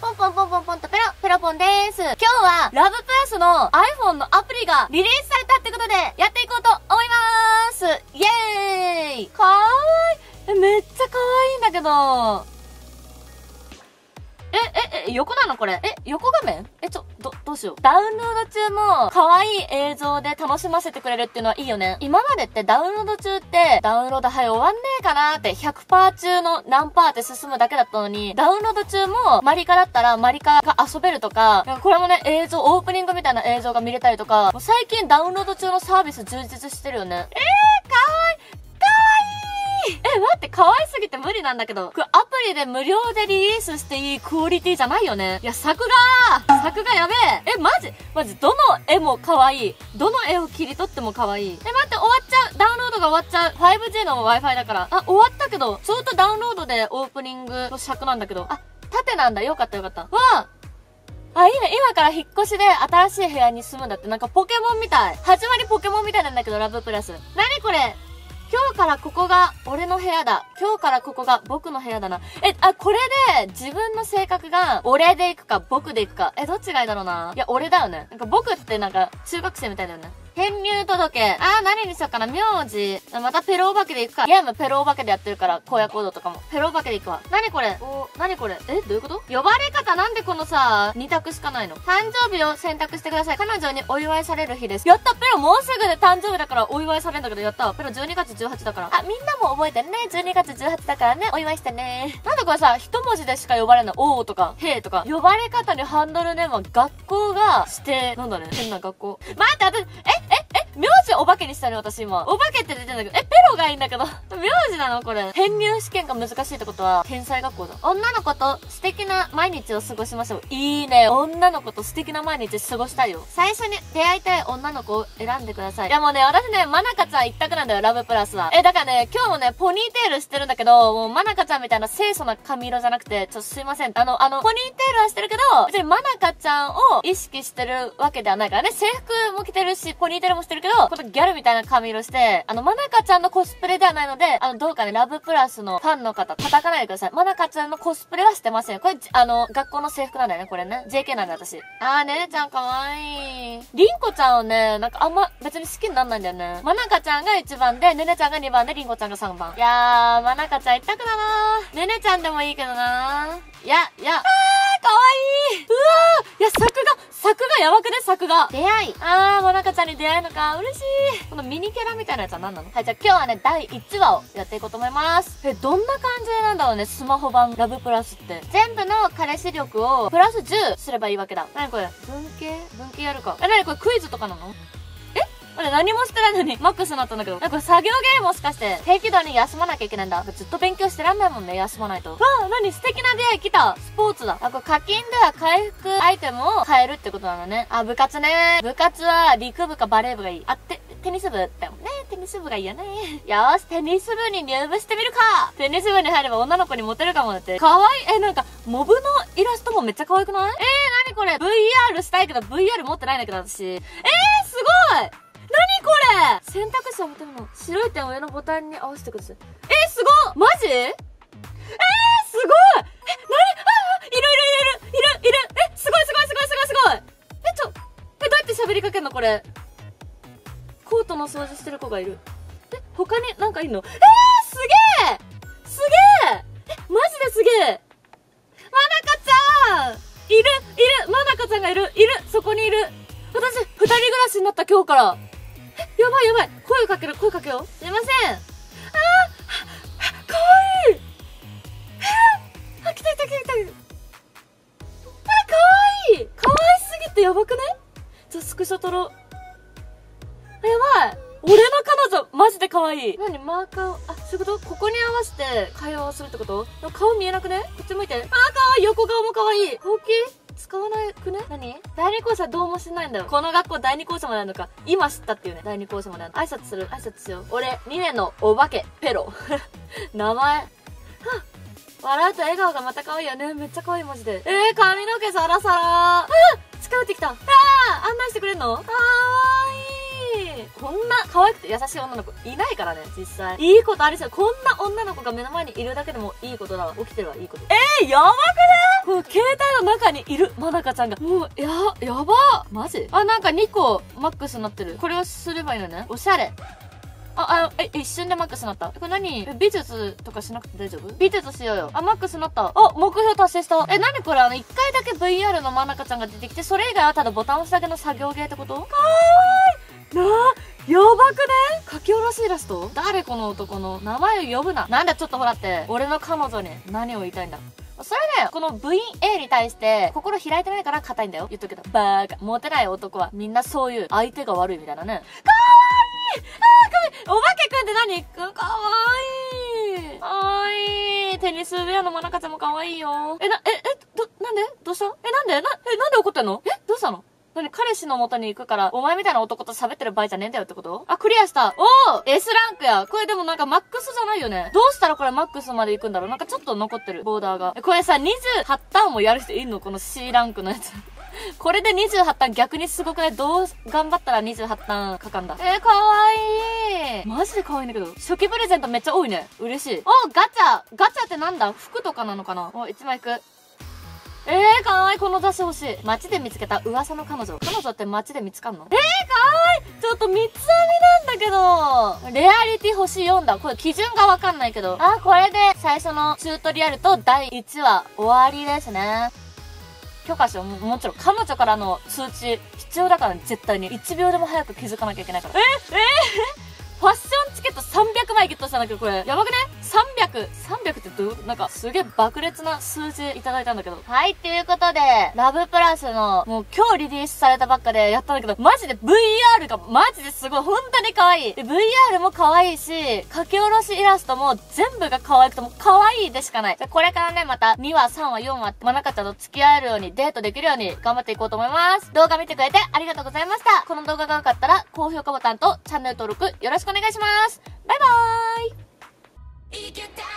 ポンポンポンポンポンとペロ、ペロポンです。今日は、ラブプラスの iPhone のアプリがリリースされたってことで、やっていこうと思います。イェーイ。かわいい。めっちゃかわいいんだけど、え、横なのこれ？え、横画面？え、ちょ、ど、どうしよう。ダウンロード中も、可愛い映像で楽しませてくれるっていうのはいいよね。今までってダウンロード中って、ダウンロードはい終わんねえかなーって、100%中の何パーって進むだけだったのに、ダウンロード中も、マリカだったらマリカが遊べるとか、これもね、映像、オープニングみたいな映像が見れたりとか、最近ダウンロード中のサービス充実してるよね。えー、え、待って、可愛すぎて無理なんだけど。これアプリで無料でリリースしていいクオリティじゃないよね？いや、作画作画やべええ、マジ？マジ、どの絵も可愛い。どの絵を切り取っても可愛い。え、待って、終わっちゃうダウンロードが終わっちゃう !5G の Wi-Fi だから。あ、終わったけど、ちょうどダウンロードでオープニングの尺なんだけど。あ、縦なんだ。よかったよかった。わああ、いいね。今から引っ越しで新しい部屋に住むんだって。なんかポケモンみたい。始まりポケモンみたいなんだけど、ラブプラス。なにこれ？今日からここが俺の部屋だ。今日からここが僕の部屋だな。え、あ、これで自分の性格が俺で行くか僕で行くか。え、どっちがいいだろうな。いや、俺だよね。なんか僕ってなんか中学生みたいだよね。編入届。あー、何にしようかな。名字。またペロお化けで行くか。ゲームペロお化けでやってるから、荒野行動とかも。ペロお化けで行くわ。何これ？お、何これ？え、どういうこと？呼ばれ方なんでこのさ、二択しかないの？誕生日を選択してください。彼女にお祝いされる日です。やったペロもうすぐで誕生日だからお祝いされるんだけど、やったペロ12月18だから。あ、みんなも覚えてね。12月18だからね。お祝いしてね。なんでこれさ、一文字でしか呼ばれない。おーとか、へーとか。呼ばれ方にハンドルネームは学校がして、なんだね。変な学校。待って、私、え、お化けにしたね、私今。お化けって出てんだけど、え、ペロがいいんだけど。名字なのこれ。編入試験が難しいってことは、天才学校だ。女の子と素敵な毎日を過ごしましょう。いいね。女の子と素敵な毎日過ごしたいよ。最初に出会いたい女の子を選んでください。いやもうね、私ね、まなかちゃん一択なんだよ、ラブプラスは。え、だからね、今日もね、ポニーテールしてるんだけど、もうまなかちゃんみたいな清楚な髪色じゃなくて、ちょっとすいません。あの、あの、ポニーテールはしてるけど、別にまなかちゃんを意識してるわけではないからね、制服も着てるし、ポニーテールもしてるけど、このギャルみたいな髪色して、あの、まなかちゃんのコスプレではないので、あの、どうかね、ラブプラスのファンの方、叩かないでください。まなかちゃんのコスプレはしてません。これ、あの、学校の制服なんだよね、これね。JK なんだ、私。あー、ねねちゃんかわいい。りんこちゃんはね、なんかあんま別に好きになんないんだよね。まなかちゃんが1番で、ねねちゃんが2番で、りんこちゃんが3番。いやー、まなかちゃん一択だなーねねちゃんでもいいけどなーいや、いや、あー、かわいいうわーいや、作が、作がやばくね、作が。出会い。あー、もなかちゃんに出会えるのか。嬉しい。このミニキャラみたいなやつは何なの？はい、じゃあ今日はね、第1話をやっていこうと思います。え、どんな感じなんだろうね、スマホ版ラブプラスって。全部の彼氏力をプラス10すればいいわけだ。なにこれ？文系？文系やるか。え、なにこれ？クイズとかなの？あれ何もしてないのにマックスになったんだけど。なんか作業ゲームもしかして適度に休まなきゃいけないんだ。ずっと勉強してらんないもんね、休まないと。わあ、何素敵な出会い来たスポーツだ。あ、これ課金では回復アイテムを変えるってことなのね。あ、部活ね。部活は陸部かバレー部がいい。あ、て、テニス部だよね。テニス部がいいよね。よーし、テニス部に入部してみるかテニス部に入れば女の子にモテるかもだって。かわいい。え、なんか、モブのイラストもめっちゃ可愛くない？えー、なにこれ ?VR したいけど VR 持ってないんだけど私。えー、すごい何これ?選択肢を持てるの。白い点を上のボタンに合わせてください。えー、すごマジ?えー、すごい!え、なにあいるいるいる。いるいる。え、すごいすごいすごいすごいすごい!え、ちょ、え、どうやって喋りかけんのこれ?コートの掃除してる子がいる。え、他になんかいんの?えー、すげえすげええ、マジですげえまなかちゃん!いるいるまなかちゃんがいる。いるそこにいる。私、二人暮らしになった今日からやばいやばい。声かける声かけよう。すいません。あーかわい。いあ、来た来た来た来た。あ、かわい。いかわいすぎてやばくない？じゃ、スクショ撮ろう。あ、やばい。俺の彼女、マジで可愛い。何？マーカーを、あ、そういうこと？ここに合わせて会話をするってこと？顔見えなくね？こっち向いて。あー、かわいい横顔も可愛い。ほうき？使わなくね？何？第二校舎どうもしないんだよ。この学校第二校舎まであるのか。今知ったっていうね。第二校舎まである。挨拶する。挨拶しよう。俺、2年のお化け、ペロ。名前。笑うと笑顔がまた可愛いよね。めっちゃ可愛いマジで。えー、髪の毛サラサラ。あ近寄ってきた。あー案内してくれんの？かわいい。こんな可愛くて優しい女の子いないからね、実際。いいことありそう。こんな女の子が目の前にいるだけでもいいことだわ。起きてるわ、いいこと。えー、やばくねこの携帯の中にいるまなかちゃんが。もう、や、やばマジ？あ、なんか2個マックスになってる。これをすればいいのね。おしゃれ。あ、あ、え、一瞬でマックスになった。これ何？美術とかしなくて大丈夫？美術しようよ。あ、マックスになった。あ、目標達成した。え、何これ？あの、一回だけ VR の真中ちゃんが出てきて、それ以外はただボタン押すだけの作業芸ってこと？かわいいなあ、やばくね書き下ろしイラスト？誰この男の？名前を呼ぶな。なんだちょっとほらって、俺の彼女に何を言いたいんだ？それね、この部員 A に対して、心開いてないから硬いんだよ。言っとくけど。バーカ。モテない男は、みんなそういう、相手が悪いみたいなね。かわいいあーかわいいお化けくんって何？か、わいいかわいいテニスウェアの真中ちゃんもかわいいよ。え、な、え、え、ど、なんで？どうした？え、なんで？な、え、なんで怒ってんの？え、どうしたの？何彼氏の元に行くから、お前みたいな男と喋ってる場合じゃねえんだよってこと？あ、クリアしたおお !S ランクやこれでもなんかマックスじゃないよね。どうしたらこれマックスまで行くんだろう？なんかちょっと残ってる、ボーダーが。これさ、28ターンもやる人いんの？この C ランクのやつ。これで28ターン逆にすごくないどう頑張ったら28ターンかかんだ？えー、かわいいマジでかわいいんだけど。初期プレゼントめっちゃ多いね。嬉しい。おガチャガチャってなんだ？服とかなのかな？お、1枚いく。えー、かわいい。この雑誌欲しい。街で見つけた噂の彼女。彼女って街で見つかんの？えー、かわいい。ちょっと三つ編みなんだけど。レアリティ星4だ。これ基準がわかんないけど。あ、これで最初のチュートリアルと第1話終わりですね。許可しよう。もちろん彼女からの通知必要だからね、絶対に。1秒でも早く気づかなきゃいけないから。ええー、ファッションチケット300枚ゲットしたんだけど、これ、やばくね？?300、300ってどうなんか、すげえ爆裂な数字いただいたんだけど。はい、っていうことで、ラブプラスの、もう今日リリースされたばっかでやったんだけど、マジで VR がマジですごい、本当に可愛い。で、VR も可愛いし、書き下ろしイラストも全部が可愛くても可愛いでしかない。で、これからね、また2話、3話、4話、まなかちゃんと付き合えるように、デートできるように頑張っていこうと思います。動画見てくれてありがとうございました。この動画が良かったら、高評価ボタンとチャンネル登録よろしくお願いします。バイバーイ Eat your